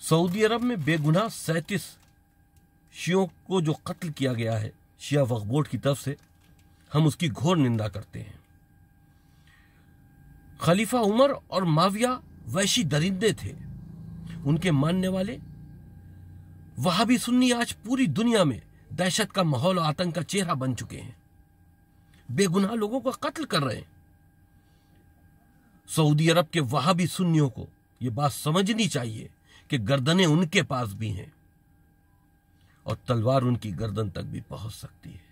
Saudi अरब में बेगुनाह सैतीस शियों को जो कत्ल किया गया है, शिया वक्फ बोर्ड की तरफ़ से, हम उसकी घोर निंदा करते हैं। खलीफा उमर और माविया वैशी दरिंदे थे। उनके मानने वाले वहाँ भी सुन्नी आज पूरी दुनिया में दहशत का माहौल और आतंक का चेहरा बन चुके हैं। बेगुनाह लोगों का कत्ल कर रहे हैं। सऊदी अरब के वहाँ भी सुन्नियों को यह बात समझनी चाहिए। कि गर्दनें उनके पास भी हैं और तलवार उनकी गर्दन तक भी पहुँच सकती है।